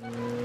you